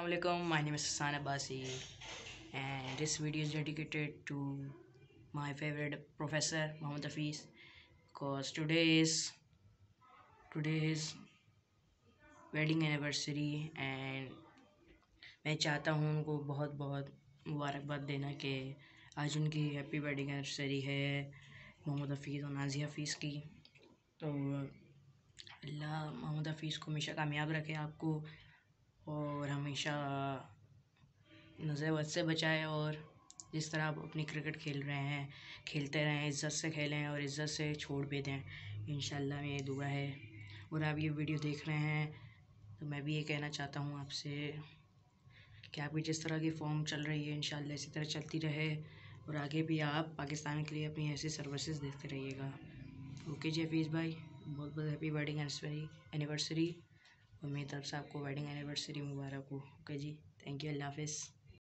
Assalamualaikum. My name is Hassan Abbasi, and this video is dedicated to my favorite professor Muhammad Hafiz because today is today is wedding anniversary and मैं चाहता हूँ उनको बहुत बहुत मुबारकबाद देना कि आज उनकी हैप्पी वेडिंग एनिवर्सरी है मोहम्मद हफीज़ और नाजी हफीज़ की तो अल्लाह मोहम्मद हफीज़ को हमेशा कामयाब रखे आपको और हमेशा नज़र वद से बचाए और जिस तरह आप अपनी क्रिकेट खेल रहे हैं, खेलते रहें, इज़्ज़त से खेलें और इज़्ज़त से छोड़ भी दें इन मेरी दुआ है। और आप ये वीडियो देख रहे हैं तो मैं भी ये कहना चाहता हूँ आपसे कि आपकी जिस तरह की फॉर्म चल रही है इन इसी तरह चलती रहे और आगे भी आप पाकिस्तान के लिए अपनी ऐसी सर्विसेज़ देते रहिएगा। ओके जी हफीज़ भाई, बहुत बहुत हैप्पी वेडिंग एनिवर्सरी और मेरी तरफ़ से आपको वेडिंग एनिवर्सरी मुबारक हो। ओके जी थैंक यू अल्लाह हाफिज़।